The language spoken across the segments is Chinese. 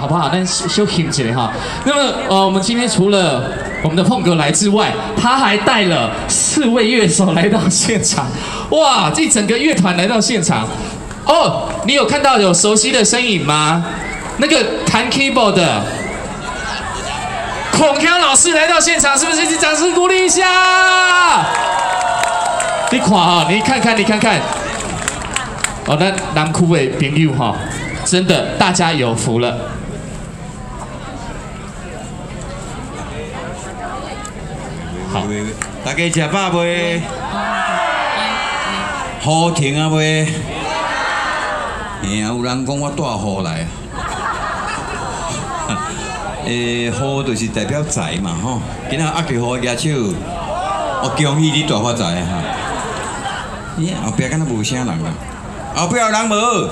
好不好？那休休息一下哈。那么呃，我们今天除了我们的凤哥来之外，他还带了四位乐手来到现场。哇，这整个乐团来到现场。哦，你有看到有熟悉的身影吗？那个弹 keyboard 的孔锵老师来到现场，是不是？掌声鼓励一下。你看啊，你看看，你看看。哦，那南酷伟朋友哈，真的大家有福了。好，大家吃饱未？好停啊未？哎呀，有人讲我带雨来。诶，雨就是代表财嘛吼。今仔压旗雨举手，我恭喜你大发财哈。咦，后壁敢若无啥人啊？后壁有人无？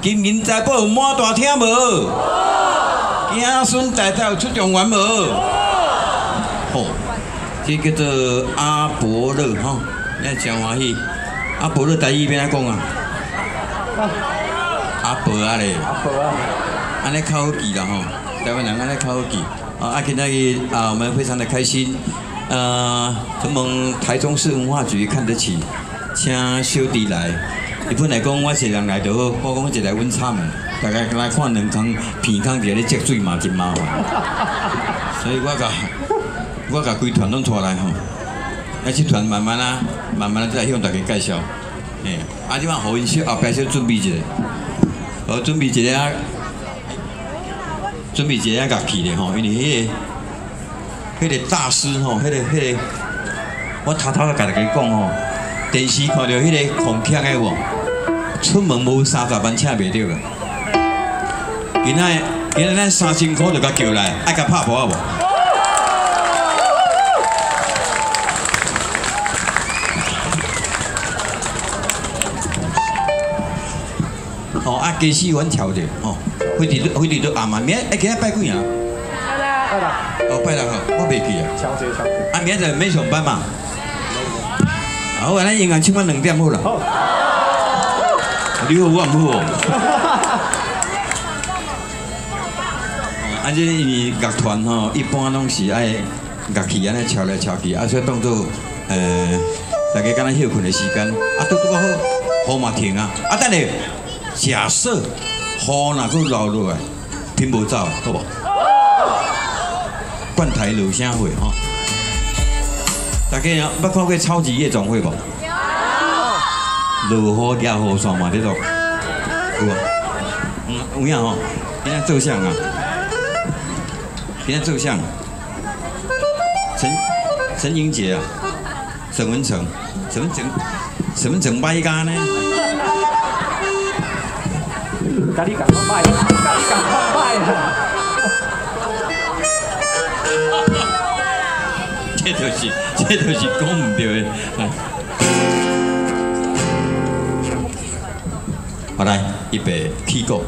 金银财宝满大厅无？子孙代代有出状元无？这叫做阿伯乐吼，你真欢喜。阿伯乐第一边来讲啊？阿伯啊咧。阿伯啊。安尼较好记啦吼，台湾人安尼较好记。啊，啊今日啊，我们非常的开心。呃，承蒙台中市文化局看得起，请小弟来。一般来讲，我一人来就好，我讲一来阮惨，大家来看两空片空伫咧积水嘛，真麻烦。所以我甲我甲规团拢带来吼，啊，这团慢慢啊，慢慢再向大家介绍。嘿，啊，即摆互因小后壁小准备一下，好准备一下，准备一下乐器咧吼，因为迄个。迄个大师吼，迄个迄个，我偷偷甲大家讲吼，电视看到迄个孔锵的无，出门无三十万请袂着个。今仔今仔咱三千块就甲叫来，爱甲拍婆啊无？哦，啊，加四阮调者，哦，飞地都飞地都暗嘛，明哎，今仔拜几啊？拜六。哦，拜六吼，我袂记啊。超济超济。啊，明仔免上班嘛。好，咱应该请晚两点好了。好。你好，我唔好。啊，这乐团吼，一般拢是爱乐器安尼敲来敲去，啊，所以当做呃，大家敢若休困的时间，啊，拄拄好，好嘛停啊，啊，等下假设雨若佫落落来，天无走，好无？灌台落声会吼，大家有捌看过超级夜总会无？有。落雨夹雨伞嘛，这种有啊。嗯，有影吼，今仔照相啊，今仔照相。陈陈英杰啊，沈文成，沈文成，沈文成卖家呢？家你赶快卖，家你赶快卖啊！这就是，这就是讲唔对的。好来，预备起歌。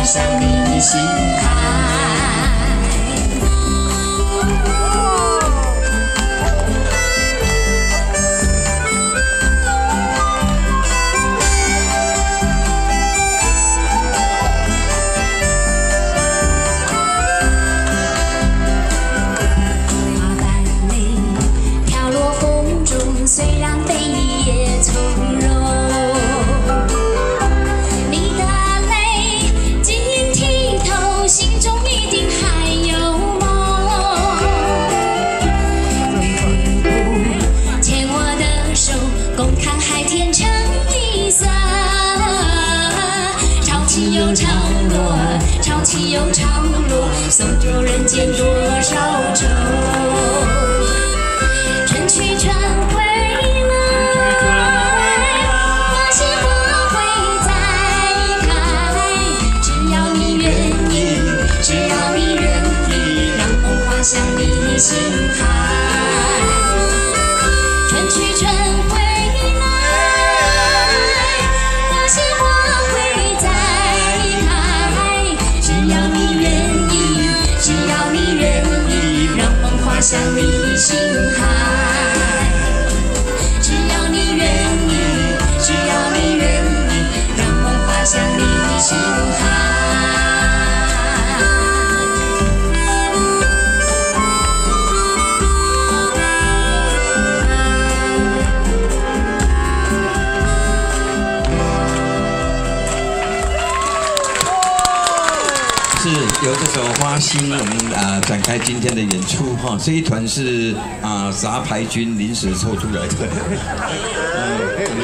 爱上你心坎。你开今天的演出哈。这一团是啊、杂牌军临时凑出来的，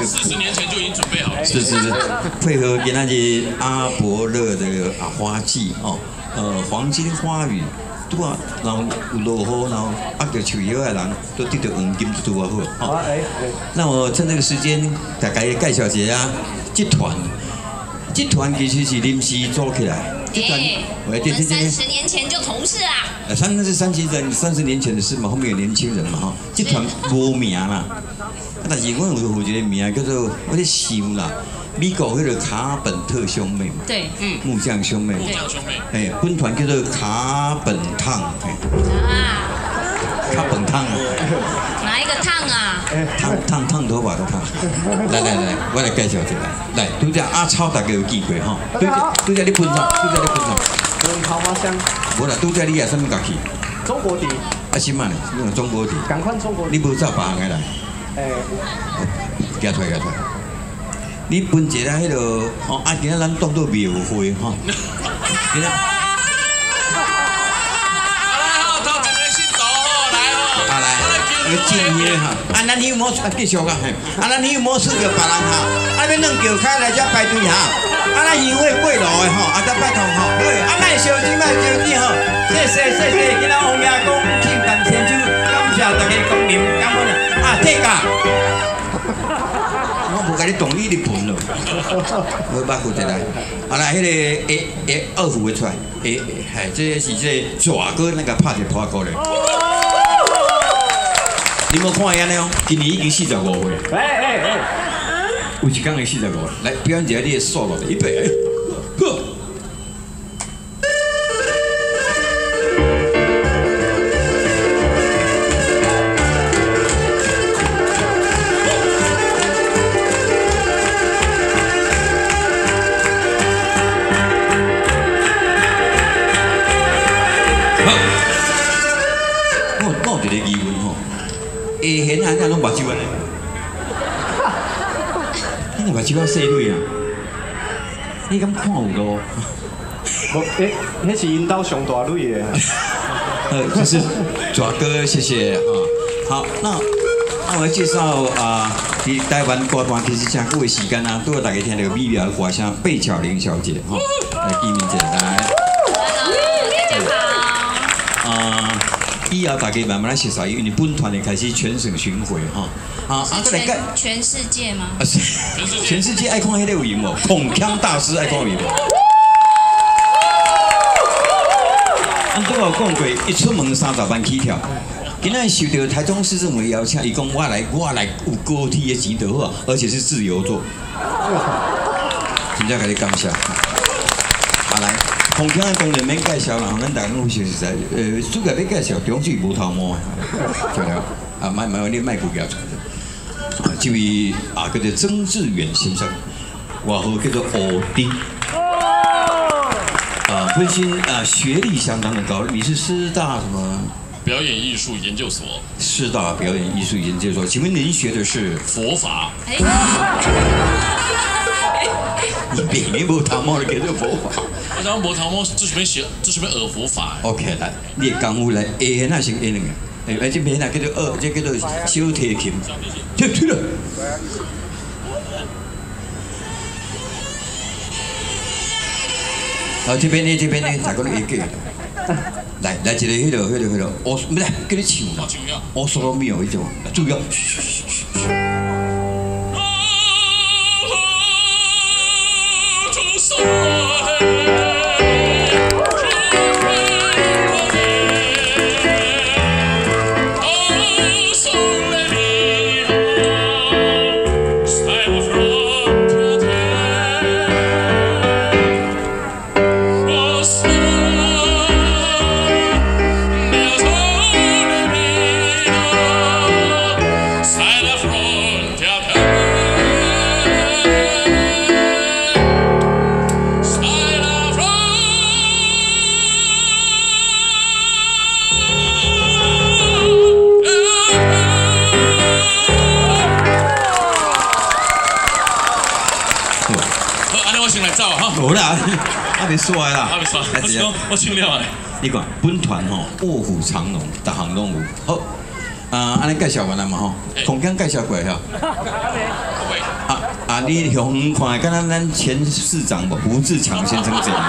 四十年前就已经准备好了。是是是，配合给那些阿伯乐的啊花季哦，呃黄金花语。拄啊，然后有落雨，然后啊着树叶的人都得到黄金拄啊好。哦哎哎，那我趁这个时间，大概介绍一下这团。这团其实是临时做起来。哎，我喂，对们对对三。十年前就同事啦。呃，三那是三十人三十年前的事嘛，后面有年轻人嘛哈，这团无名啦，啊但是我有有一个名叫做我在想啦，美国迄个卡本特兄妹嘛，对，嗯，木匠兄妹，木匠兄妹，哎，本团叫做卡本烫，哎，啊，卡本烫啊，哪一个烫啊？烫烫烫头发的烫，来来来，我来介绍一下，来，拄只阿超大家有见过哈，拄只拄只你分上，拄只你分上，闻桃花香，无啦，拄只你也什么家去？中国底，啊，什么呢？你用中国地，赶快中国底，你无走别行的来。哎，加出来，加出来。你分一下迄落，哦，啊，今仔咱当做庙会吼。今仔好来敬业哈。啊，咱你有冇啊？继续啊，嘿。啊，咱你有冇输着别人哈？啊，要弄轿开来才排队哈。啊，咱因为过路的吼，啊，再拜托吼。对，啊，咱小姐，咱小姐吼，谢谢谢谢，今仔王爷公敬感千秋，感谢大家光临，感恩啊。啊，退价。我无甲你同意你分咯，我捌负责来。好啦，迄、个诶诶二胡会出来，诶，嗨，这个是这个爪哥那个拍一拖歌咧。你无看安尼哦，今年已经四十五岁，哎哎哎，有一天会四十五。来表演一下你的 solo 的预备。呵你那目睭啊细蕊啊，你敢看有咯？无，哎，那是引导上大蕊的，呃，就是爪哥，谢谢啊。好，那那我介绍啊，伫台湾歌坛其实真久的时间啊，都要大家听到美妙的歌声，贝巧玲小姐哈，来见面一下来。大家好。啊，以后大家慢慢来熟悉，因为本团也开始全省巡回哈。啊，啊，再来全介全世界吗？啊是，全世界爱看迄个有影无？孔锵大师爱看有影无？俺都有讲过，一出门三十万起跳。今仔受到台中市政府的邀请，伊讲我来，我来有高铁的钱就好，而且是自由座。真正给你感谢。啊来，孔锵当然免介绍啦，咱大家拢实实在，呃，主要要介绍中水无头毛，对了，啊，卖卖你卖股票出来。啊，这位啊叫做曾志远先生，外号叫做欧丁。啊，本身啊学历相当的高，你是师大什么？表演艺术研究所，师大表演艺术研究所，请问您学的是？佛法，你别名无头毛的叫做佛法。我想魔头毛这是边学，这是边耳佛法，OK 来，你的功夫来，下弦那是下两个，哎，哎这边那叫做二，这叫做小提琴，对对了。好，这边呢，这边呢，哪个一个？来来一个迄个迄个迄个，我不是跟你唱啦好，请要。我说没有一种，注意哦。无啦，还没说啦，啊，没错，还是我想我尽量啊。你看本团吼卧虎藏龙，逐项拢有。好，啊，安尼介绍完了嘛吼，空间介绍过哈。啊啊，你向远看，敢若咱前市长胡志强先生这样。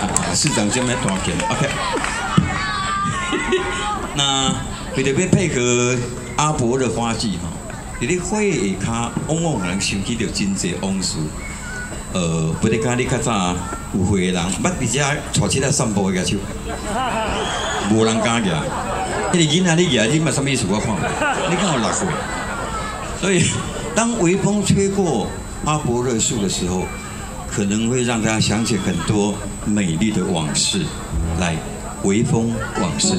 啊，市长这边大件，OK。那为了要配合阿伯的花季吼，伫咧花下骹往往人想起着真济往事。呃，不得讲你较早有会的人，捌伫遮带起来散步的举手，无人敢举。迄个囡仔你举，你嘛什么意思？我看，你看有六岁。所以，当微风吹过阿伯热树的时候，可能会让大家想起很多美丽的往事。来，微风往事。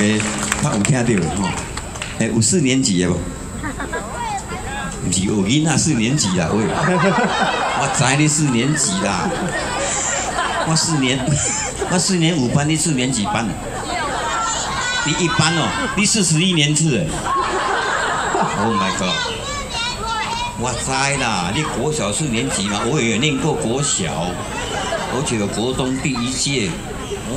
家较有听到的吼？诶，有四年级的无？毋是学囡仔四年级啦，喂！我知你四年级啦，我四年，我四年五班，你四年几班？你一班哦，你四十一年次诶。Oh my god！我知啦，你国小四年级嘛，我也念过国小，而且有国中第一届。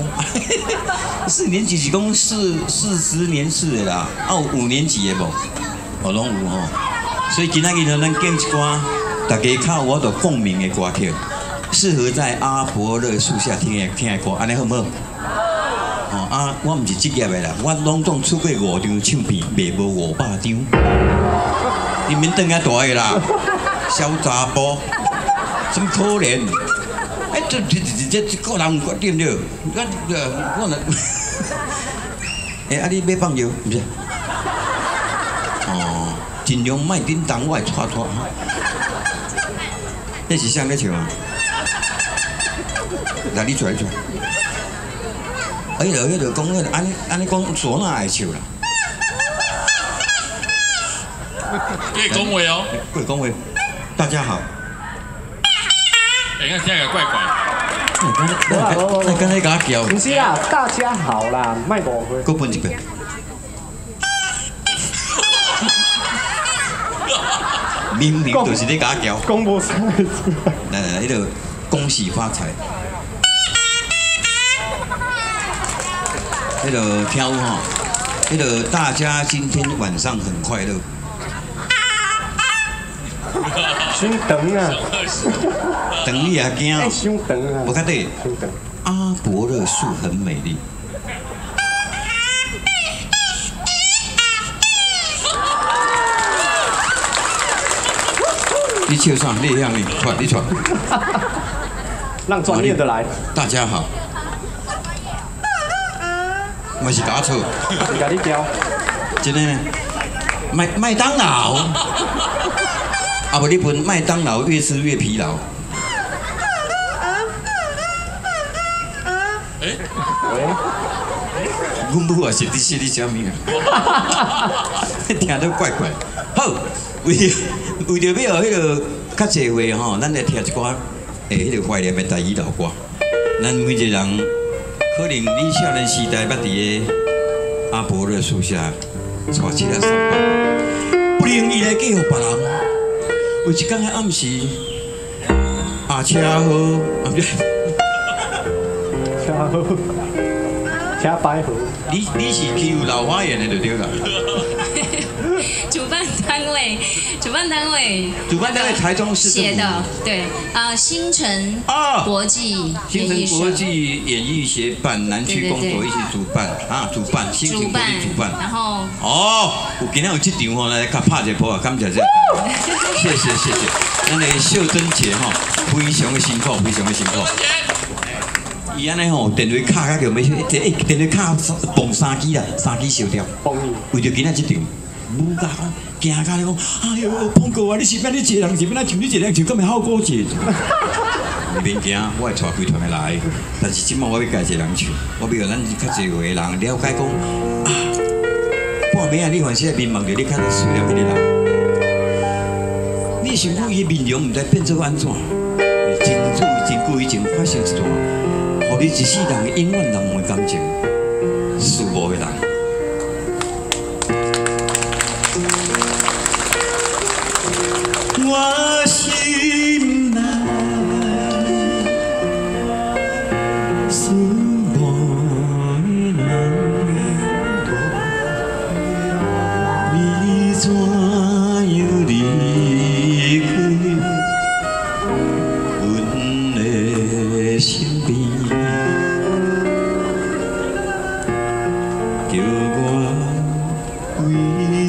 四年级是讲四四十年次的啦，啊有五年级的无？哦，拢有吼。所以今仔日呢，咱拣一歌，大家较有我着共鸣的歌曲，适合在阿婆勒树下听的听的歌，安尼好唔好？哦啊，我毋是职业的啦，我拢总出过五张唱片，卖无五百张。你免等下大个啦，小查甫，真可怜？哎，这这这这个人对不对？我我我那，哎，啊你要放药毋是？哦，尽量莫叮当，我会拖拖哈。那是啥咧唱啊？来，你出来出来。哎，就迄就讲迄，安尼安尼讲，唢呐会唱啦。可以恭维哦。贵恭维，大家好。哎，看现在怪怪。你刚才你刚才甲我叫，不是啊，大家好啦，卖误会。搁分一遍。明明就是你甲我叫。公布上来出来。来来来，迄个恭喜发财。迄个跳舞吼，迄个大家今天晚上很快乐。伤长啊，等你也惊伤长啊，不看对，伤长。阿伯勒树很美丽。你笑啥？你向你传，你传。让专业的来，大家好，我是打错，是 甲你教。真的。麦麦当劳，啊不，你分麦当劳越吃越疲劳。哎，喂，阮母也是伫说你啥物啊？听得怪怪。好，为为着要迄个较济话吼，咱来听一寡诶，迄个怀念的台语老歌。咱每一个人，可能你少年时代捌伫个阿婆的树下带起来散步，不能伊来嫁互别人。有一天的暗时，啊车好，啊 不是。车好，车白好。你你是去有老花园的就对啦。主办单位，主办单位主办单位台中市写的，对，呃，新城啊国际新城国际演艺协办南区工作一起主办啊，主办新城国际主办。，然后哦，有今天有这场吼，来甲拍一个波啊，感谢这个，谢谢谢谢。咱的秀珍姐吼，非常的辛苦，非常的辛苦。伊安尼吼，电话卡甲叫要去，诶，电话卡蹦三支啦，三支烧掉。为着今仔这场，母甲讲，惊甲咧讲，哎哟，碰过啊！你是变你一个人，是变咱像你一个人，像咁咪好过节。你免惊，我会带几团的来，但是即摆我要介一个人唱，我要让咱较侪个人了解讲啊，半暝啊，你凡是在面望着你较思念迄个人，你想讲伊面容毋知变做安怎？真久真久以前发生一段，互你一世人永远难忘的感情，叫我为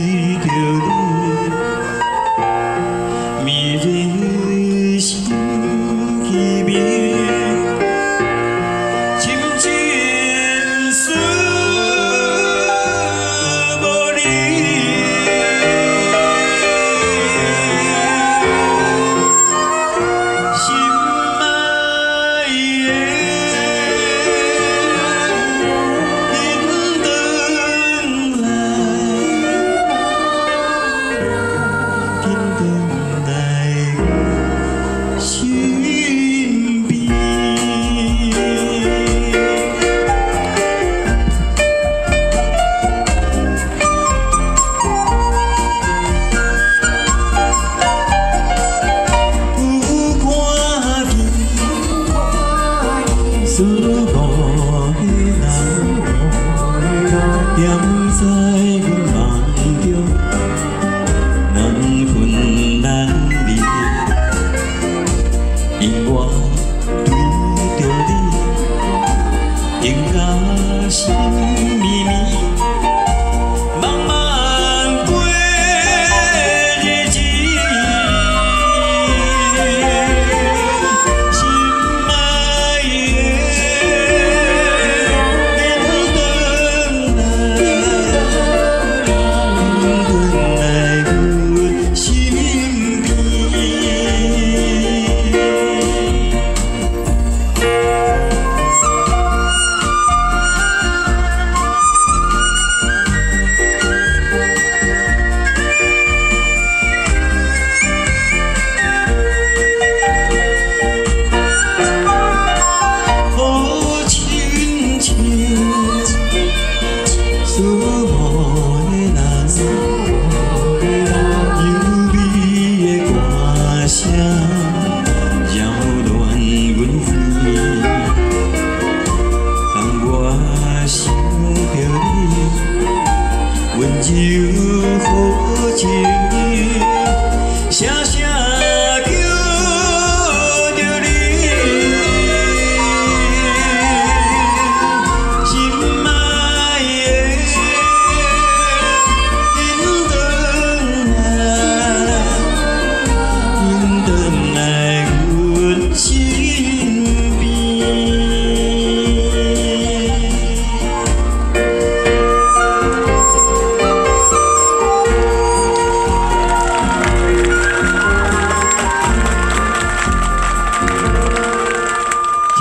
踮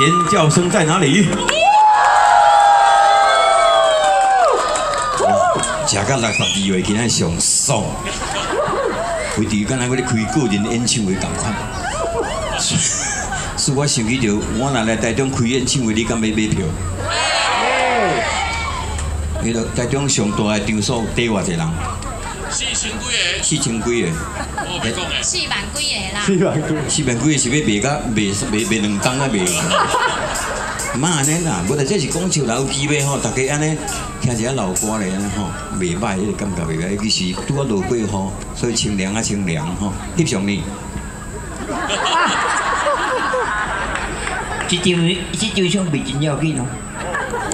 尖叫声在哪里？食到六十二岁，今仔上爽，规伫敢若要咧开个人演唱会共款。是我想起着，我若来台中开演唱会，你敢要买票？迄个台中上大的场所底偌济人？四千几个，四千几个，我讲诶，四万几个啦，四万几，四万几个是要卖甲卖卖卖两工啊卖。妈安尼啦，无但这是讲笑啦，有机会吼，大家安尼听一下老歌咧，安尼吼，袂歹，迄个感觉袂歹。其实拄啊落过雨，所以清凉啊清凉吼，翕相呢。这张这张相片真要紧哦。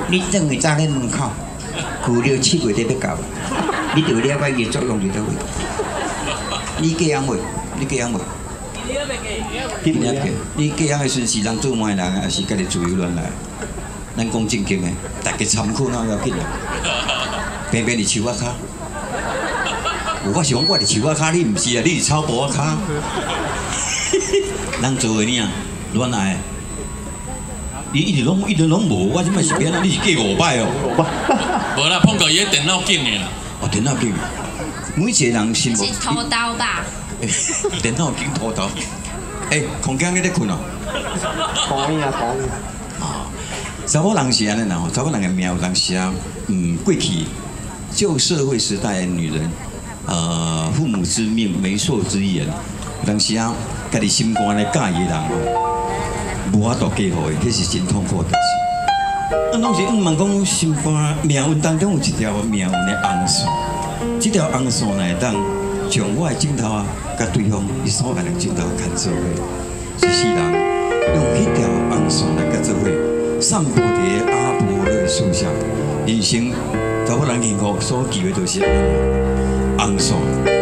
你等下站喺门口，过了七月就要到，你就了解伊的作用伫倒位。你嫁人未？你嫁人未？今你年你嫁人的时阵是人做媒人啊，还是家己自由恋爱？咱讲正经的，大家参考哪要紧啊？偏偏伫树仔骹。有我是讲我伫树啊骹，你毋是啊？你是草埔啊骹。人做的呢，恋爱。你一直拢一直拢无，我即摆是变啊？你是嫁五摆哦？无啦，碰到伊电脑紧的啦，哦，电脑机，每一个人心目是偷刀吧？电脑经拖头。诶，空间你咧困哦？可以啊，同意。查某人是安尼啦吼，查某人的命有当时啊，嗯，过去旧社会时代的女人，呃，父母之命，媒妁之言，有当时啊，家己心肝咧介意的人吼，无法度嫁互伊，迄是真痛苦的代志。啊，拢是毋茫讲心肝命运当中有一条命运的红线，这条红线呢，会当将我的镜头啊，甲对方伊所爱的镜头牵做伙，是世人用迄条红线来甲做伙。散步伫阿婆的树下，人生查某人幸福所求的就是红线。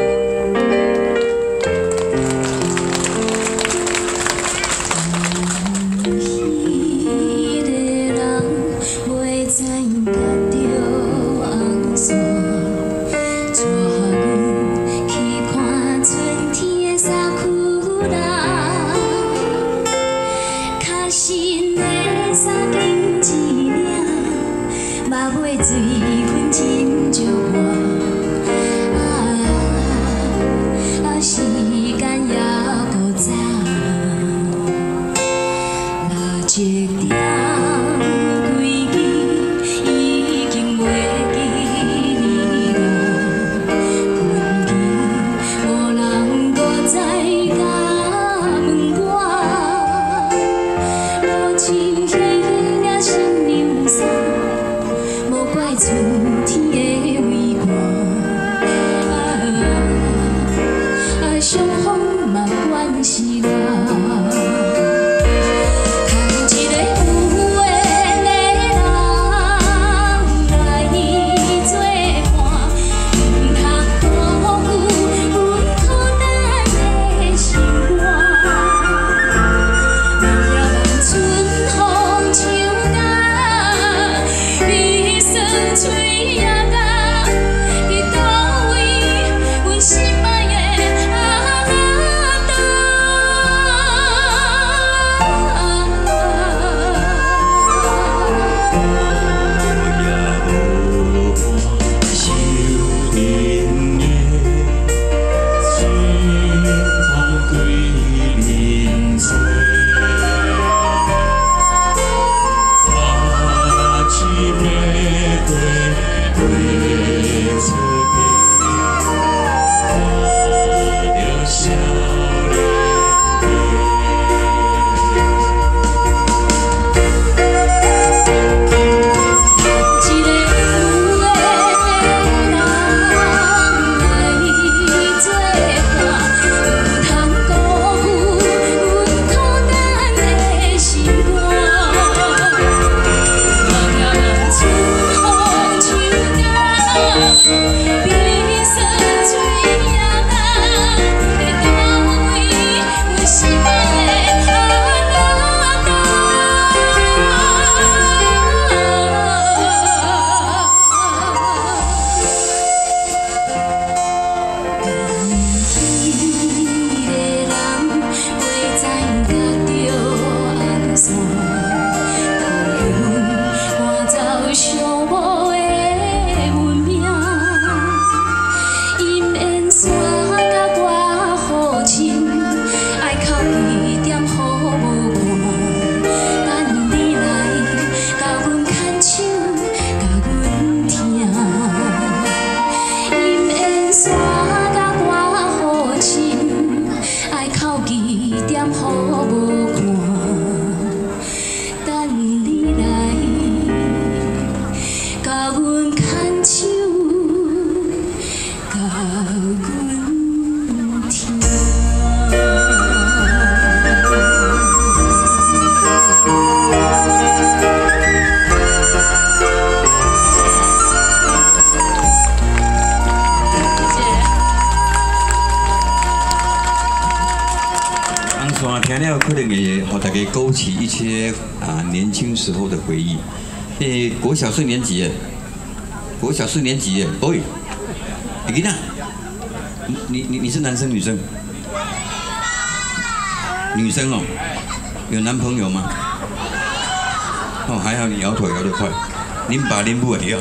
也勾起一些啊年轻时候的回忆。诶，国小四年级耶，国小四年级耶，喂，你看，你你你是男生女生？女生哦，有男朋友吗？哦，还好你摇头摇得快，您把您不会要，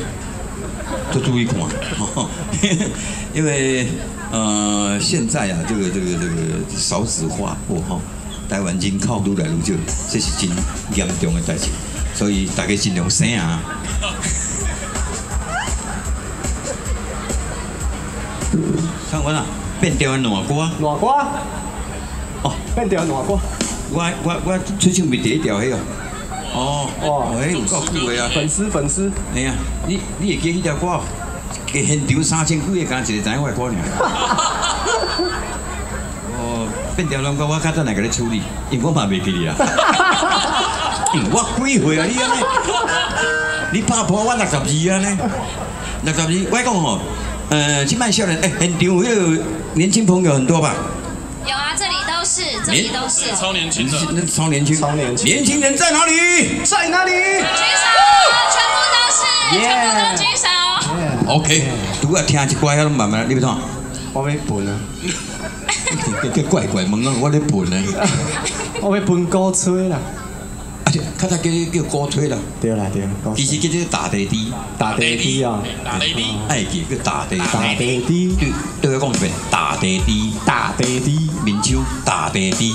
都注意看，哦 因为呃现在啊，这个这个这个少子化哦哈，台湾人口愈来愈少，这是真严重的代志，所以大家尽量生啊。看我啦，变调的烂歌，暖歌，哦，变调暖歌，我我我出唱咪第一条迄个，哦，哇哎，有够久的啊！粉丝粉丝，哎呀，你你会记迄条歌？给现场三千几个，敢一个知影我的歌尔。哦，变调两歌我较早来甲你处理，因为我嘛袂记你啦。因为我几岁啊？你安尼？你拍破我六十二啊呢？六十二，我讲吼，呃，即卖少年，哎，现场有迄个年轻朋友很多吧？有啊，这里都是，这里都是。超年轻的，超年轻，超年轻年轻人在哪里在哪里？举手，全部都是，全部都举手。？OK，拄啊听一怪，拢慢慢，你要怎？我要分啊，个怪怪问啊，我咧分啊，我要分鼓吹啦。啊，对较早叫叫鼓吹啦，对啦对啦，其实叫做打地滴，打地滴啊，打地滴，爱记叫打地打地滴，对，对我讲一遍，打地滴，打地滴。面手打地滴。